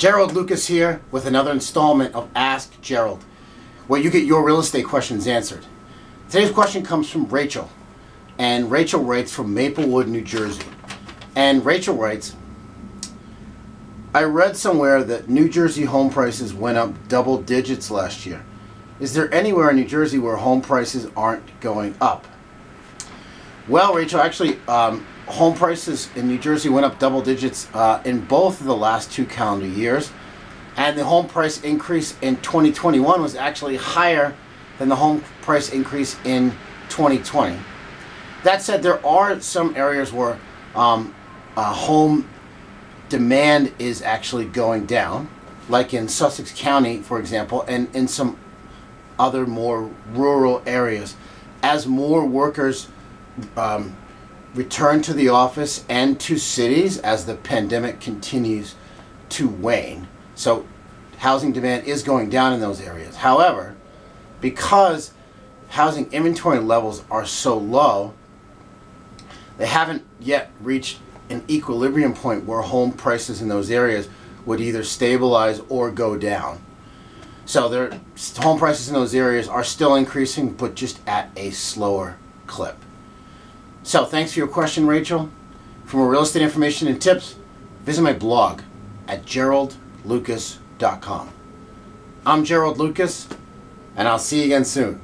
Gerald Lucas here with another installment of Ask Gerald, where you get your real estate questions answered. Today's question comes from Rachel, and Rachel writes from Maplewood, New Jersey. And Rachel writes, I read somewhere that New Jersey home prices went up double digits last year. Is there anywhere in New Jersey where home prices aren't going up? Well, Rachel, actually, um, home prices in New Jersey went up double digits uh, in both of the last two calendar years. And the home price increase in 2021 was actually higher than the home price increase in 2020. That said, there are some areas where um, uh, home demand is actually going down, like in Sussex County, for example, and in some other more rural areas. As more workers um, return to the office and to cities as the pandemic continues to wane. So housing demand is going down in those areas. However, because housing inventory levels are so low, they haven't yet reached an equilibrium point where home prices in those areas would either stabilize or go down. So their home prices in those areas are still increasing, but just at a slower clip. So thanks for your question, Rachel. For more real estate information and tips, visit my blog at geraldlucas.com. I'm Gerald Lucas, and I'll see you again soon.